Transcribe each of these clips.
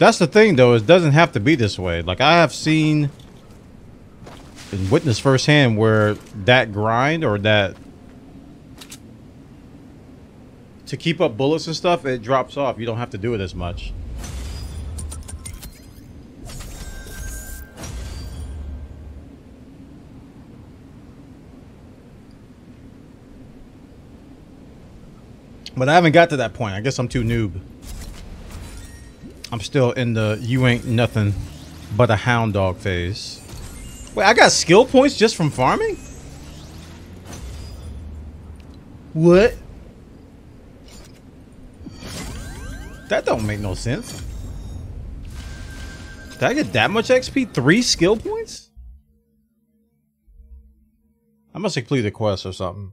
That's the thing, though. It doesn't have to be this way. Like I have seen and witnessed firsthand where that grind or that to keep up bullets and stuff, it drops off. You don't have to do it as much. But I haven't got to that point. I guess I'm too noob. I'm still in the you ain't nothing but a hound dog phase. Wait, I got skill points just from farming? What? That don't make no sense. Did I get that much XP? Three skill points? I must have completed a quest or something.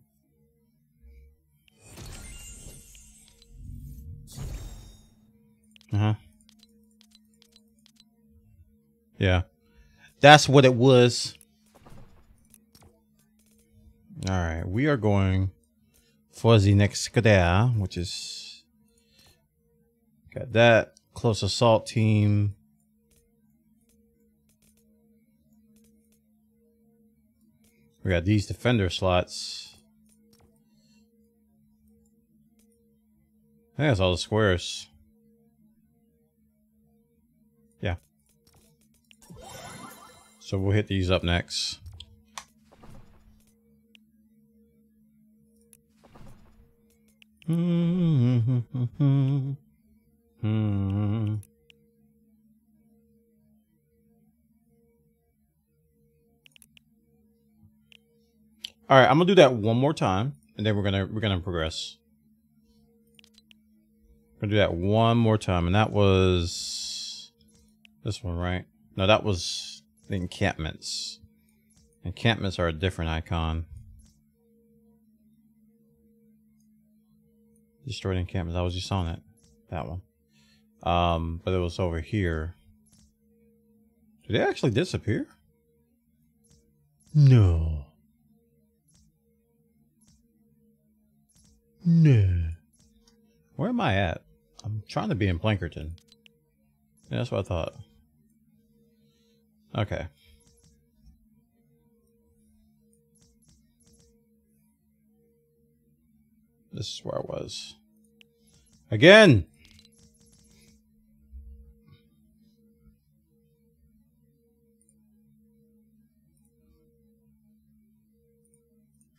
Uh-huh. Yeah. That's what it was. Alright, we are going for the next square, which is got that close assault team. We got these defender slots. I think that's all the squares. So we'll hit these up next. All right, I'm gonna do that one more time, and then we're gonna we're gonna progress. We're gonna do that one more time, and that was this one, right? No, that was the encampments. Encampments are a different icon. Destroyed encampments. I was just on it. That one. Um, but it was over here. Did they actually disappear? No. No. Where am I at? I'm trying to be in Plankerton. Yeah, that's what I thought. Okay. This is where I was. Again!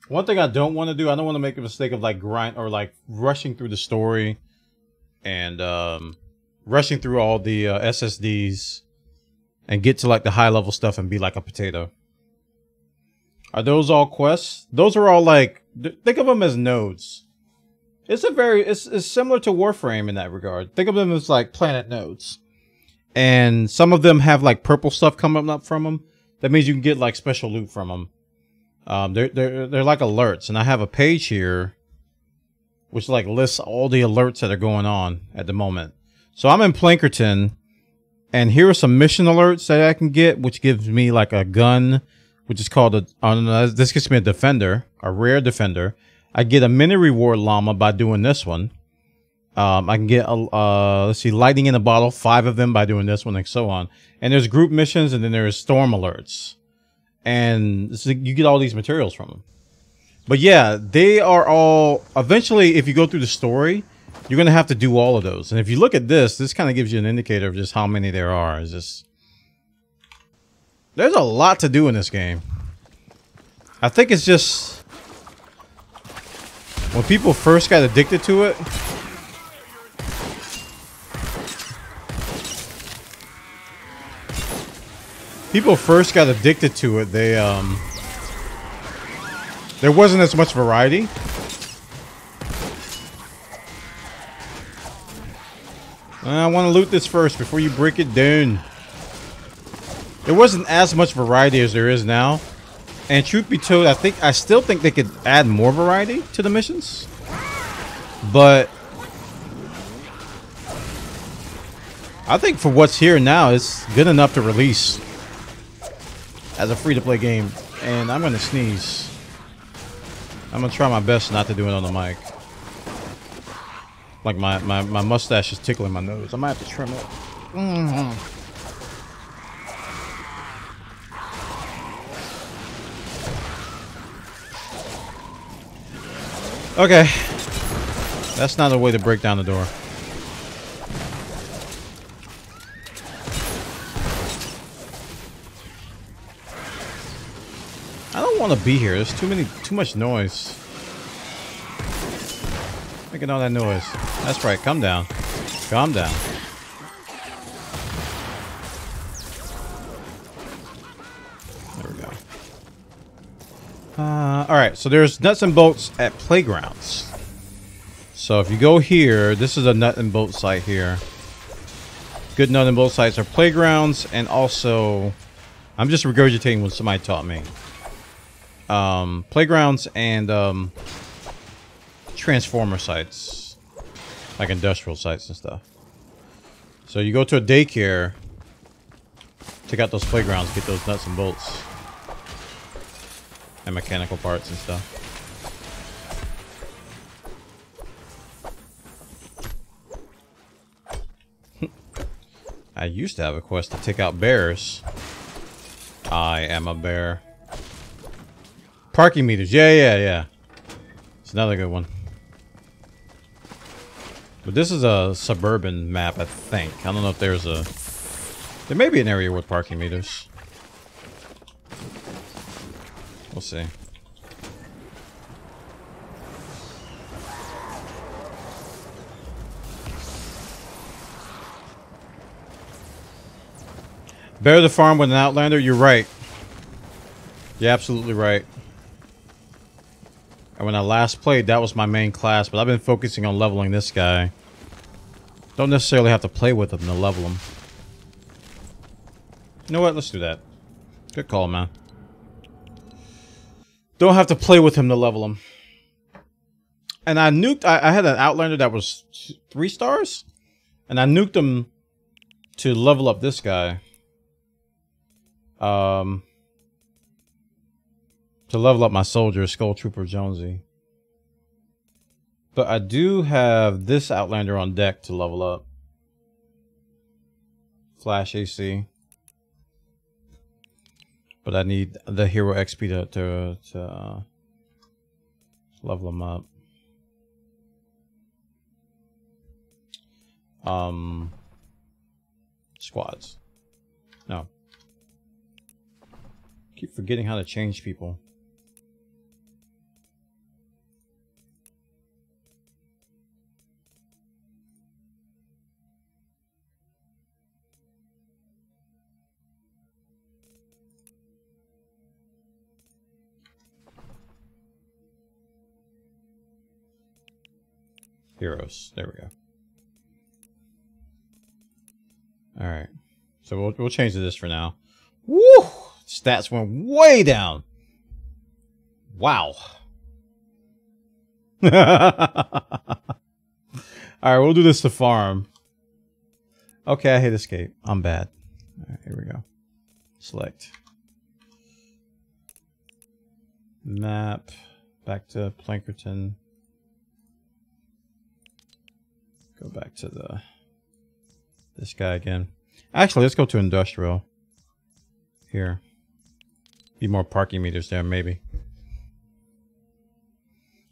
One thing I don't want to do, I don't want to make a mistake of like grind or like rushing through the story and um, rushing through all the uh, SSDs and get to like the high level stuff and be like a potato. Are those all quests? Those are all like think of them as nodes. It's a very it's, it's similar to Warframe in that regard. Think of them as like planet nodes. And some of them have like purple stuff coming up from them. That means you can get like special loot from them. Um, they're they're they're like alerts, and I have a page here, which like lists all the alerts that are going on at the moment. So I'm in Plankerton, and here are some mission alerts that I can get, which gives me like a gun, which is called a. This gives me a defender, a rare defender. I get a mini reward llama by doing this one. Um, I can get a uh, let's see, lightning in a bottle, five of them by doing this one, and so on. And there's group missions, and then there's storm alerts and so you get all these materials from them. But yeah, they are all eventually. If you go through the story, you're gonna have to do all of those. And if you look at this, this kind of gives you an indicator of just how many there are. Is just there's a lot to do in this game. I think it's just when people first got addicted to it. people first got addicted to it, they um there wasn't as much variety. Uh, I want to loot this first before you break it down. There wasn't as much variety as there is now. And truth be told, I think I still think they could add more variety to the missions. But I think for what's here now, it's good enough to release. as a free-to-play game, and I'm gonna sneeze. I'm gonna try my best not to do it on the mic. Like my, my, my mustache is tickling my nose. I might have to trim it. Mm-hmm. Okay. That's not a way to break down the door. I don't want to be here. There's too many, too much noise. Making all that noise. That's right. Calm down. Calm down. There we go. Uh, all right. So there's nuts and bolts at playgrounds. So if you go here, this is a nut and bolt site here. Good nut and bolt sites are playgrounds and also, I'm just regurgitating what somebody taught me. Um, playgrounds and um, transformer sites, like industrial sites and stuff. So you go to a daycare, take out those playgrounds, get those nuts and bolts, and mechanical parts and stuff. I used to have a quest to take out bears. I am a bear. Parking meters. Yeah, yeah, yeah. It's another good one. But this is a suburban map, I think. I don't know if there's a... There may be an area with parking meters. We'll see. Better the farm with an Outlander? You're right. You're absolutely right. And when I last played, that was my main class, but I've been focusing on leveling this guy. Don't necessarily have to play with him to level him. You know what? Let's do that. Good call, man. Don't have to play with him to level him. And I nuked... I, I had an Outlander that was three stars. And I nuked him to level up this guy. Um, to level up my soldier, Skull Trooper Jonesy. But I do have this Outlander on deck to level up. Flash AC. But I need the hero XP to, to, to uh, level him up. Um, squads. No. Keep forgetting how to change people. Heroes. There we go. Alright. So we'll, we'll change to this for now. Woo! Stats went way down. Wow. Alright, we'll do this to farm. Okay, I hit escape. I'm bad. Alright, here we go. Select. Map. Back to Plankerton. Go back to the this guy again. Actually, let's go to industrial. Here. Be more parking meters there, maybe.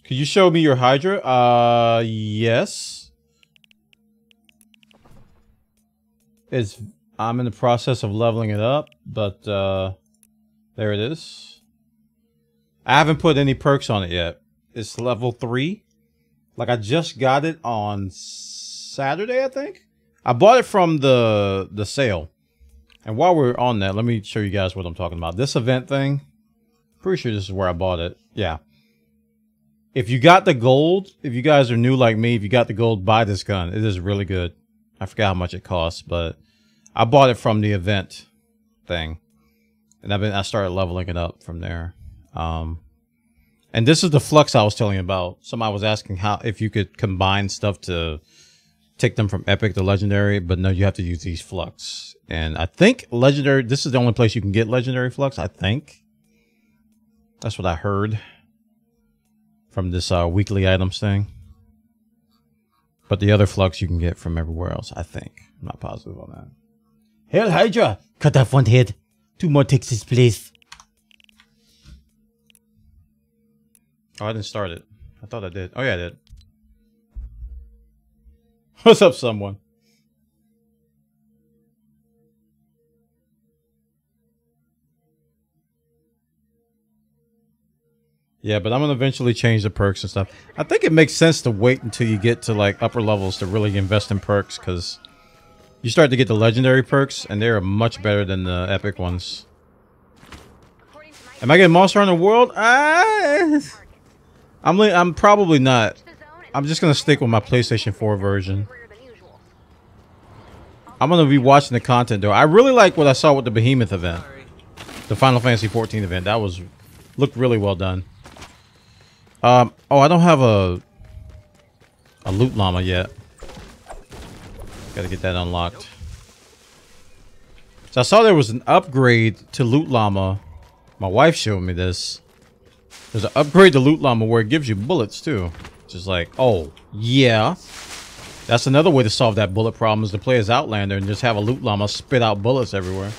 Could you show me your Hydra? Uh, yes. It's, I'm in the process of leveling it up, but, uh, there it is. I haven't put any perks on it yet. It's level 3. Like, I just got it on Saturday, I think. I bought it from the the sale. And while we're on that, let me show you guys what I'm talking about. This event thing, pretty sure this is where I bought it. Yeah. If you got the gold, if you guys are new like me, if you got the gold, buy this gun. It is really good. I forgot how much it costs, but I bought it from the event thing. And I've been I started leveling it up from there. Um and this is the flux I was telling you about. Somebody was asking how if you could combine stuff to take them from epic to legendary, but no, you have to use these flux. And I think legendary, this is the only place you can get legendary flux, I think. That's what I heard from this uh, weekly items thing. But the other flux you can get from everywhere else, I think. I'm not positive on that. Hell Hydra! Cut that one head. Two more Texas, please. Oh, I didn't start it. I thought I did. Oh, yeah, I did. What's up, someone? Yeah, but I'm gonna eventually change the perks and stuff. I think it makes sense to wait until you get to like upper levels to really invest in perks because you start to get the legendary perks and they're much better than the epic ones. Am I getting Monster Hunter World? Ah, I'm I'm probably not. I'm just gonna stick with my PlayStation 4 version. I'm gonna be watching the content though. I really like what I saw with the Behemoth event, the Final Fantasy 14 event. That was looked really well done. Um. Oh, I don't have a a loot llama yet. Got to get that unlocked. So I saw there was an upgrade to loot llama. My wife showed me this. There's an upgrade to loot llama where it gives you bullets too. Just like, oh yeah. That's another way to solve that bullet problem is to play as Outlander and just have a loot llama spit out bullets everywhere.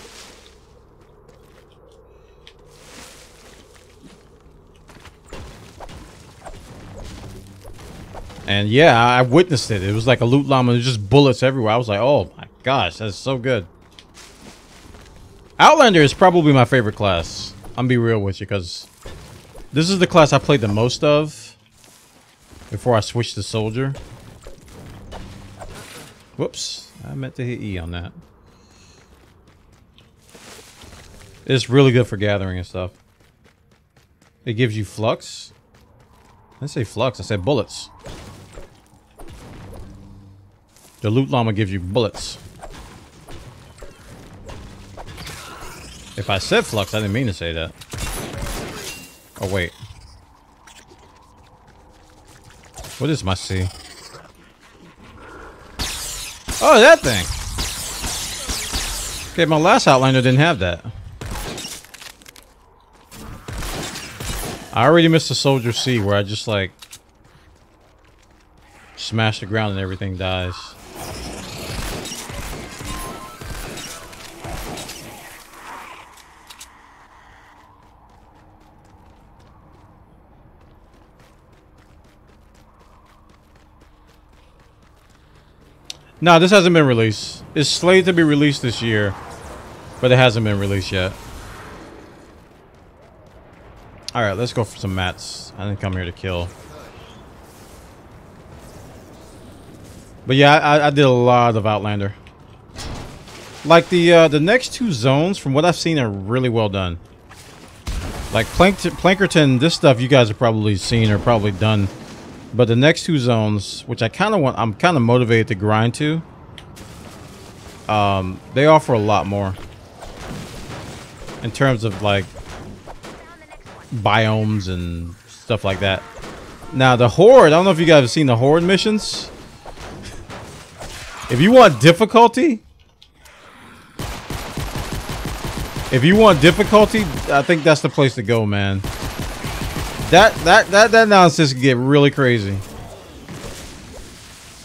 And yeah, I witnessed it. It was like a loot llama. There's just bullets everywhere. I was like, oh my gosh, that's so good. Outlander is probably my favorite class. I'm be real with you because this is the class I played the most of before I switched to soldier. Whoops. I meant to hit E on that. It's really good for gathering and stuff. It gives you flux. I didn't say flux, I said bullets. The loot llama gives you bullets. If I said flux, I didn't mean to say that. Oh, wait. What is my C? Oh, that thing. Okay, my last Outlander didn't have that. I already missed the Soldier C where I just like smash the ground and everything dies. No, this hasn't been released. It's slated to be released this year, but it hasn't been released yet. Alright, let's go for some mats. I didn't come here to kill. But yeah, I, I did a lot of Outlander. Like the uh, the next two zones, from what I've seen, are really well done. Like Plank Plankerton, this stuff you guys have probably seen or probably done but the next two zones, which I kind of want, I'm kind of motivated to grind to. Um, they offer a lot more in terms of like biomes and stuff like that. Now the horde, I don't know if you guys have seen the horde missions. If you want difficulty, if you want difficulty, I think that's the place to go, man. That that that that nonsense can get really crazy.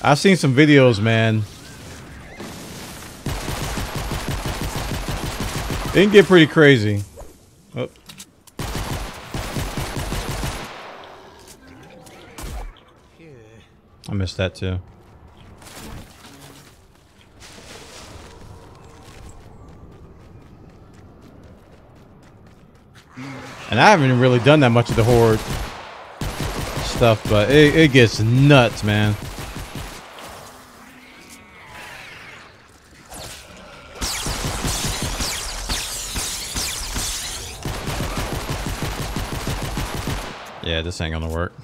I've seen some videos, man. It can get pretty crazy. Oh. I missed that too. And I haven't really done that much of the horde stuff, but it, it gets nuts, man. Yeah, this ain't gonna work.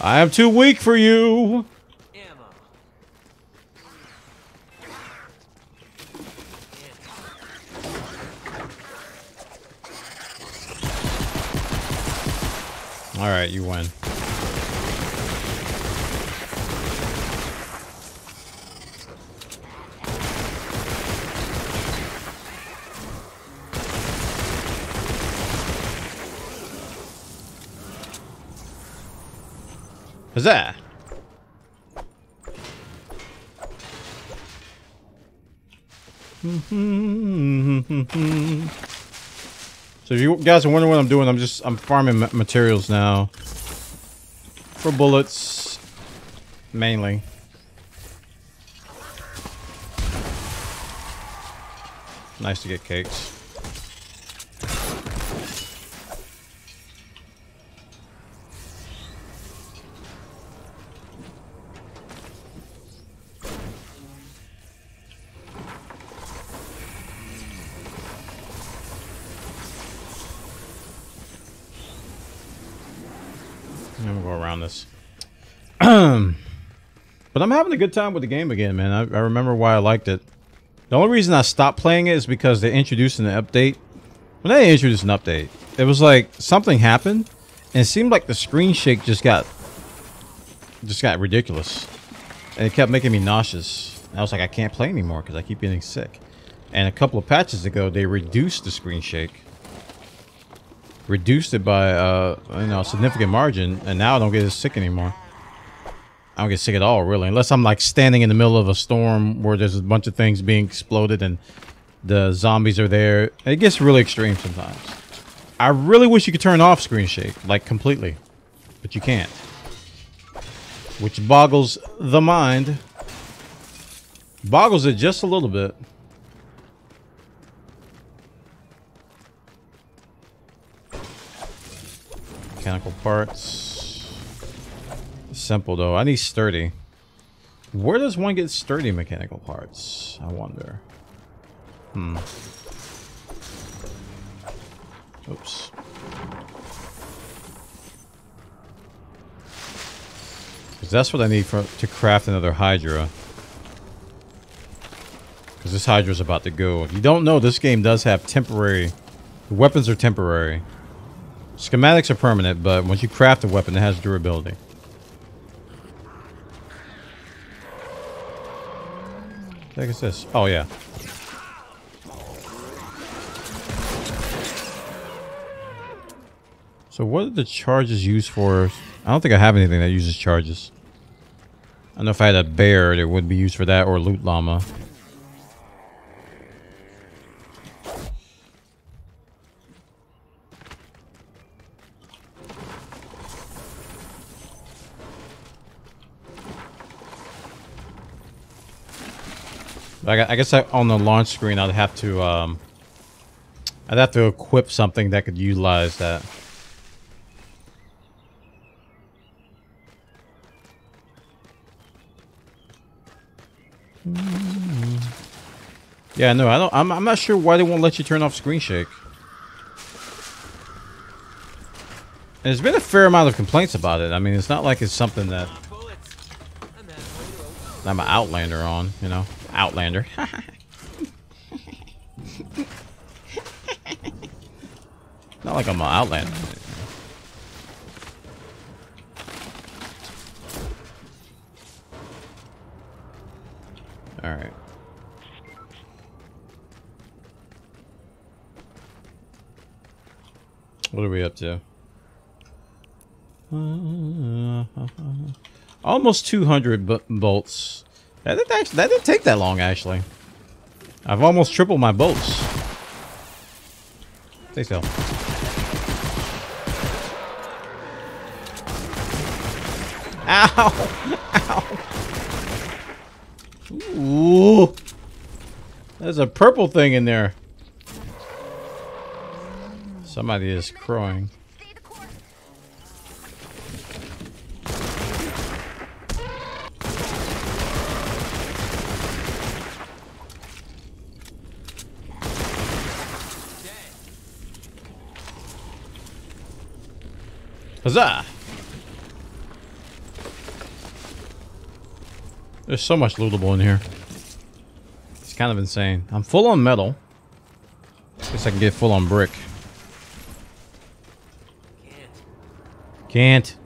I am too weak for you. All right, you win. Huzzah! So if you guys are wondering what I'm doing, I'm just I'm farming ma- materials now for bullets mainly. Nice to get cakes. Around this. but I'm having a good time with the game again, man. I, I remember why I liked it. The only reason I stopped playing it is because they introduced an update. When they introduced an update, it was like something happened, and it seemed like the screen shake just got just got ridiculous, and it kept making me nauseous. And I was like, I can't play anymore because I keep getting sick. And a couple of patches ago, they reduced the screen shake reduced it by uh you know a significant margin and now I don't get as sick anymore. I don't get sick at all really unless I'm like standing in the middle of a storm where there's a bunch of things being exploded and the zombies are there. It gets really extreme sometimes. I really wish you could turn off screen shake like completely, but you can't. Which boggles the mind. Boggles it just a little bit. Mechanical parts. Simple though. I need sturdy. Where does one get sturdy mechanical parts? I wonder. Hmm. Oops. Because that's what I need for to craft another Hydra. Because this Hydra's about to go. If you don't know, this game does have temporary... The weapons are temporary. Schematics are permanent, but once you craft a weapon, it has durability. What the this? Oh, yeah. So what are the charges used for? I don't think I have anything that uses charges. I don't know if I had a bear, it would be used for that or loot llama. I guess I, on the launch screen, I'd have to, um, I'd have to equip something that could utilize that. Yeah, no, I don't. I'm, I'm not sure why they won't let you turn off screen shake. And there's been a fair amount of complaints about it. I mean, it's not like it's something that I'm an Outlander on, you know, Outlander. not like I'm an Outlander. All right. What are we up to? Almost 200 bu- bolts. That didn't, actually, that didn't take that long, actually. I've almost tripled my bolts. Stay still. Ow! Ow! Ooh! There's a purple thing in there. Somebody is crowing. Huzzah! There's so much lootable in here. It's kind of insane. I'm full on metal. Guess I can get full on brick. Can't. Can't.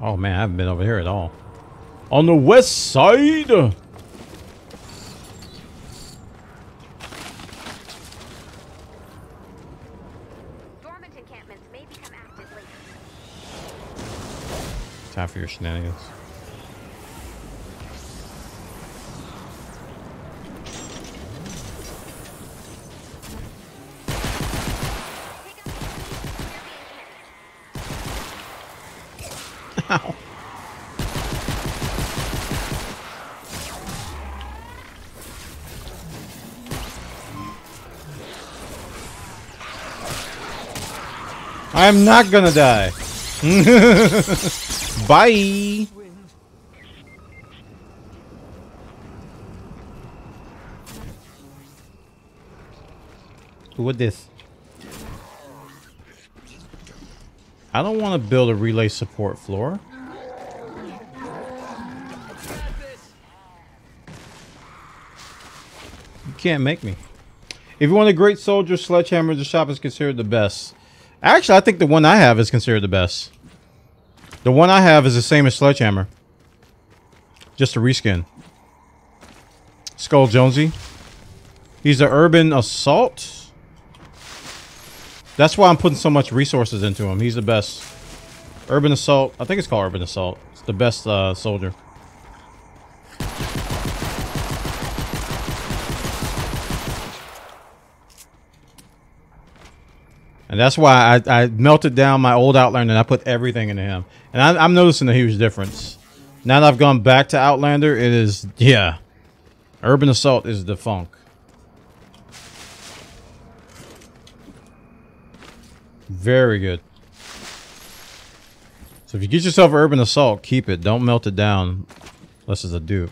Oh man, I haven't been over here at all. On the west side! Dormant encampments may become active later. Time for your shenanigans. I'm not gonna die. Bye. Would this? I don't want to build a relay support floor. You can't make me. If you want a great soldier, Sledgehammer the shop is considered the best. Actually, I think the one I have is considered the best. The one I have is the same as Sledgehammer. Just a reskin. Skull Jonesy. He's an urban assault. That's why I'm putting so much resources into him. He's the best. Urban assault. I think it's called urban assault. It's the best uh, soldier. And that's why I, I melted down my old Outlander and I put everything into him. And I, I'm noticing a huge difference. Now that I've gone back to Outlander, it is, yeah. Urban Assault is funk. Very good. So if you get yourself Urban Assault, keep it. Don't melt it down unless it's a dupe.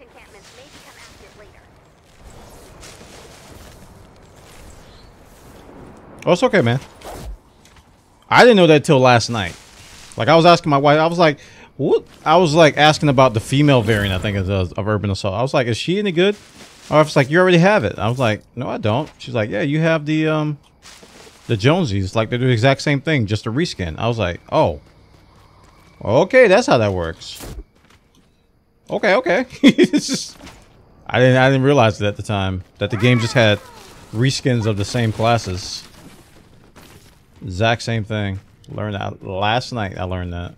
Encampments may become active later. Oh, it's okay, man. I didn't know that till last night. Like I was asking my wife, I was like, "What?" I was like asking about the female variant. I think of, of Urban Assault. I was like, "Is she any good?" Or wife was like, "You already have it." I was like, "No, I don't." She's like, "Yeah, you have the um, the Jonesies. Like they do the exact same thing, just a reskin." I was like, "Oh, okay, that's how that works." Okay, okay. it's just I didn't I didn't realize it at the time that the game just had reskins of the same classes. Exact same thing. Learned that last night. I learned that.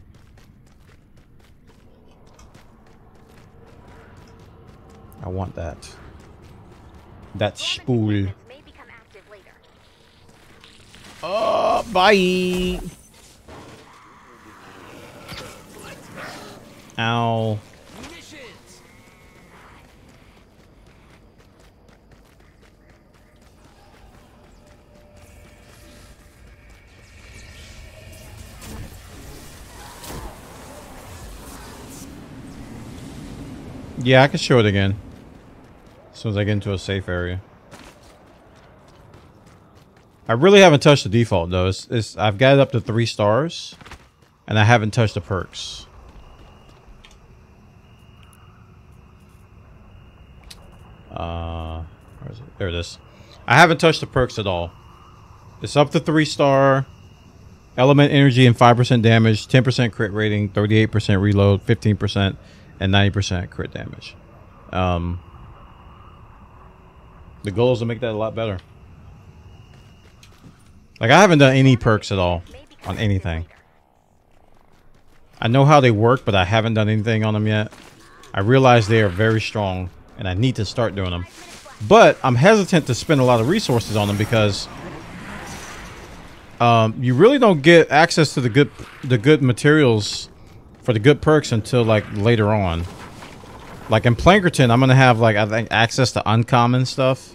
I want that. That spool. encampments may become active later. Oh, bye. Ow. Yeah, I can show it again. As soon as I get into a safe area. I really haven't touched the default though. It's, it's I've got it up to three stars, and I haven't touched the perks. Uh, it? There it is. I haven't touched the perks at all. It's up to three star. Element energy and 5% damage, 10% crit rating, 38% reload, 15% and 90% crit damage. Um, the goal is to make that a lot better. Like, I haven't done any perks at all on anything. I know how they work, but I haven't done anything on them yet. I realize they are very strong, and I need to start doing them. But I'm hesitant to spend a lot of resources on them because um, you really don't get access to the good the good materials for the good perks until like later on. Like in Plankerton, I'm gonna have like I think access to uncommon stuff,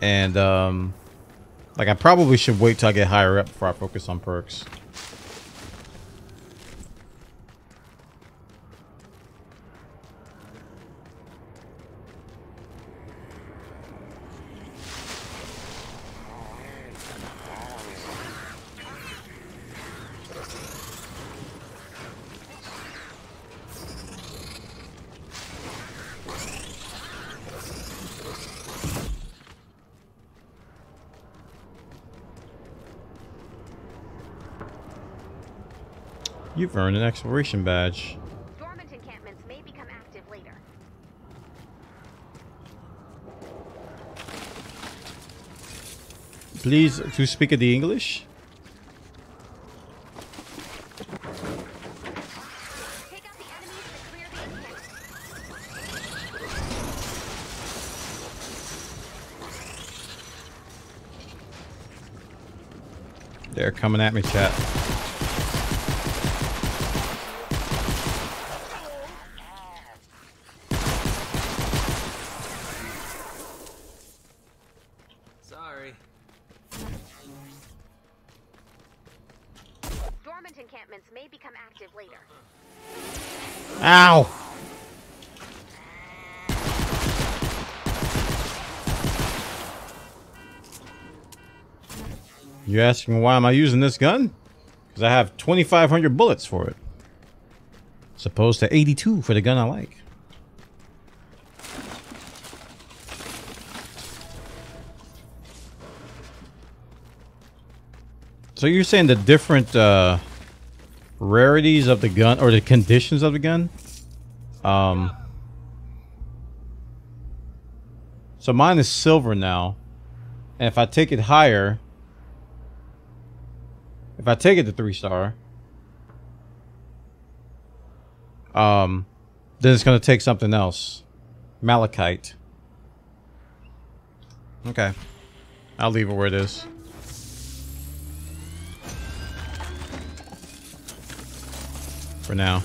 and um, like I probably should wait till I get higher up before I focus on perks. You've earned an exploration badge. Dormant encampments may become active later. Please to speak of the English. Take out the enemies to clear the encampment. They're coming at me, chat. Ow! You asking why am I using this gun? Because I have 2,500 bullets for it. As opposed to 82 for the gun I like. So you're saying the different uh, rarities of the gun or the conditions of the gun? Um. So mine is silver now. And if I take it higher, if I take it to three star, um, then it's going to take something else. Malachite. Okay. I'll leave it where it is. For now.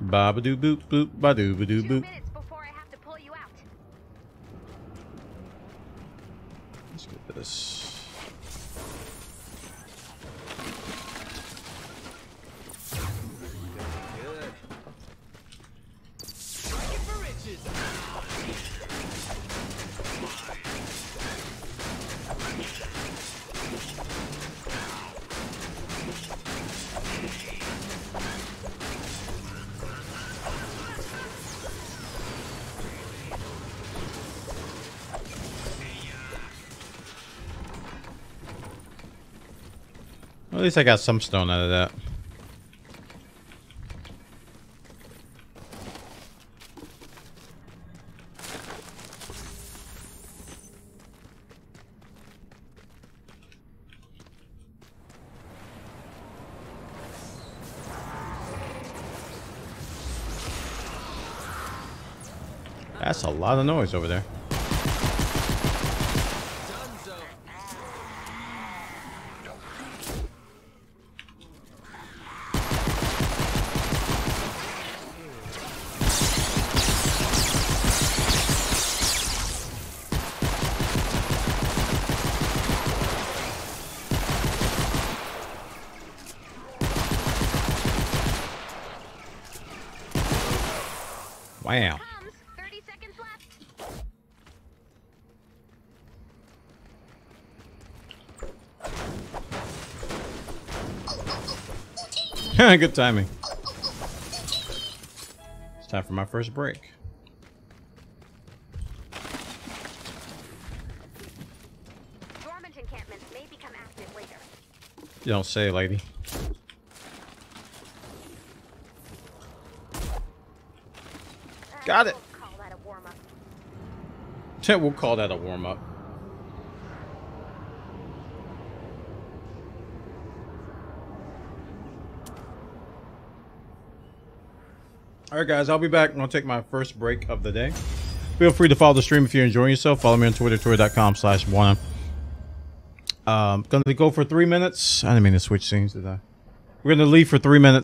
Ba-ba-doo boop boop boop. At least I got some stone out of that. That's a lot of noise over there. Wow. Comes. 30. Good timing. It's time for my first break. Dormant encampments may become active later. You don't say, lady. Got it. we'll Call that a warm-up. we'll call that a warm up. All right, guys, I'll be back. I'm going to take my first break of the day. Feel free to follow the stream if you're enjoying yourself. Follow me on Twitter, twitter.com slash bwana. Um, going to go for three minutes. I didn't mean to switch scenes, did I? We're going to leave for three minutes.